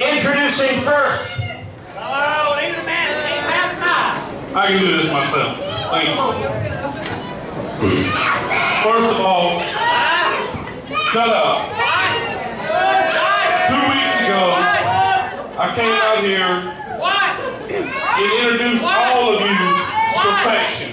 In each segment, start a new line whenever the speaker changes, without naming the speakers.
Introducing first. hello, leave a man, leave man now. I can do this myself. Thank you. First of all, shut up. Two weeks ago, I came out here and introduced all of you to perfection.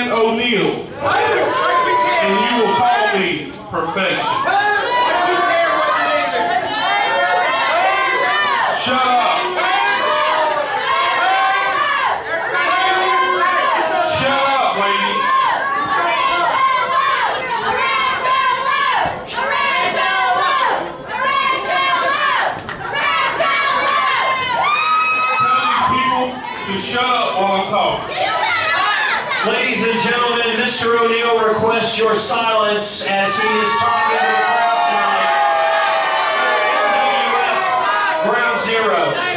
Ryan O'Neill, and you will call me perfection. Shut up. Shut up, lady. Tell these people to shut up while I'm talking.
Ladies and gentlemen, Mr. O'Neill requests your silence as he is talking to the crowd tonight. MWF, Ground Zero.